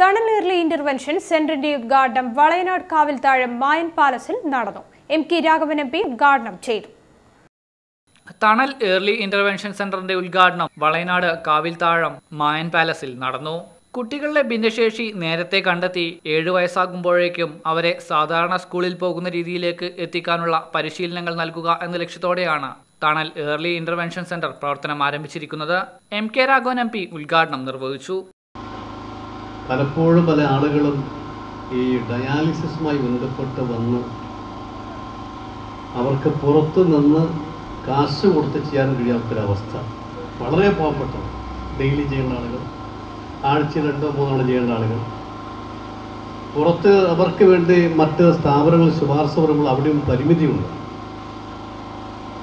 തണൽ early intervention സെന്ററിന്റെ ഉദ്ഘാടനം വളയനാട് കാവിൽ താഴെ മായൻ പാലസിൽ നടന്നു. M K Raghavan M P ഉദ്ഘാടനം ചെയ്തു. തണൽ ഏർലി ഇന്റർവെൻഷൻ സെന്ററിന്റെ ഉദ്ഘാടനം വളയനാട് കാവിൽ താഴം മായൻ പാലസിൽ നടന്നു. കുട്ടികളുടെ ഭിന്നശേഷി നേരത്തെ കണ്ടെത്തി ഏഴു വയസ്സാകുമ്പോഴേക്കും അവരെ സാധാരണ സ്കൂളിൽ പോകുന്ന രീതിയിലേക്ക് എത്തിക്കാനുള്ള പരിശീലനങ്ങൾ നൽകുക എന്ന ലക്ഷ്യത്തോടെയാണ് തണൽ ഏർലി ഇന്റർവെൻഷൻ സെന്റർ പ്രവർത്തനം ആരംഭിച്ചിരിക്കുന്നത്. M K Raghavan M P ഉദ്ഘാടനം നിർവഹിച്ചു. പലപ്പോഴും പല ആളുകളും ഈ ഡയാലിസിസുമായി ബന്ധപ്പെട്ട് വന്ന് അവർക്ക് പുറത്തു നിന്ന് കാശ് കൊടുത്ത് ചെയ്യാൻ കഴിയാത്തൊരവസ്ഥ. വളരെ പാവപ്പെട്ടത് ഡെയിലി ചെയ്യേണ്ട ആളുകൾ ആഴ്ച രണ്ടോ മൂന്നോ ചെയ്യേണ്ട ആളുകൾ. പുറത്ത് അവർക്ക് വേണ്ടി മറ്റ് സ്ഥാപനങ്ങൾ ശുപാർശ പറയുമ്പോൾ അവിടെയും പരിമിതിയുണ്ട്.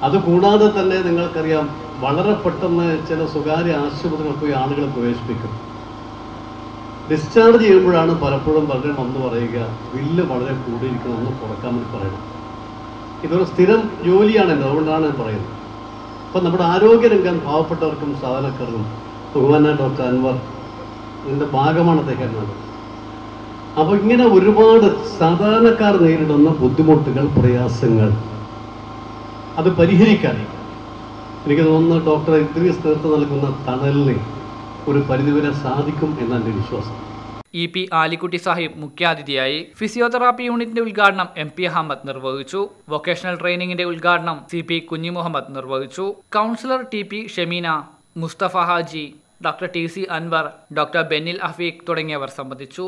അതുകൂടാതെ തന്നെ നിങ്ങൾക്കറിയാം വളരെ പെട്ടെന്ന് ചില സ്വകാര്യ ആശുപത്രികൾ പോയി ആളുകളെ പ്രവേശിപ്പിക്കും. ഡിസ്ചാർജ് ചെയ്യുമ്പോഴാണ് പലപ്പോഴും പലരും വന്ന് പറയുക ബില്ല് വളരെ കൂടിയിരിക്കണം കുറയ്ക്കാൻ വേണ്ടി പറയണം. ഇതൊരു സ്ഥിരം ജോലിയാണ് അതുകൊണ്ടാണ് ഞാൻ പറയുന്നത്. അപ്പം നമ്മുടെ ആരോഗ്യരംഗം പാവപ്പെട്ടവർക്കും സാധനക്കാർക്കും ബഹുമാന ഡോക്ടർ അൻവർ ഇതിന്റെ ഭാഗമാണ് അദ്ദേഹം അപ്പോൾ ഇങ്ങനെ ഒരുപാട് സാധാരണക്കാർ നേരിടുന്ന ബുദ്ധിമുട്ടുകൾ പ്രയാസങ്ങൾ അത് പരിഹരിക്കാൻ എനിക്ക് തോന്നുന്നു ഡോക്ടർ ഇദ്രീസ് നേതൃത്വം നൽകുന്ന തണലിന് ഒരു പരിധിവരെ സാധിക്കും എന്നാണ് എന്റെ വിശ്വാസം. ഇ പി ആലിക്കുട്ടി സാഹിബ് മുഖ്യാതിഥിയായി ഫിസിയോതെറാപ്പി യൂണിറ്റിന്റെ ഉദ്ഘാടനം എം പി അഹമ്മദ് നിർവഹിച്ചു. വൊക്കേഷണൽ ട്രെയിനിങ്ങിന്റെ ഉദ്ഘാടനം സി പി കുഞ്ഞിമുഹമ്മദ് നിർവഹിച്ചു. Councillor T P Shemeena Mustafa Haji doctor T C Anwar doctor Bennil Afeeq തുടങ്ങിയവർ സംബന്ധിച്ചു.